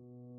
you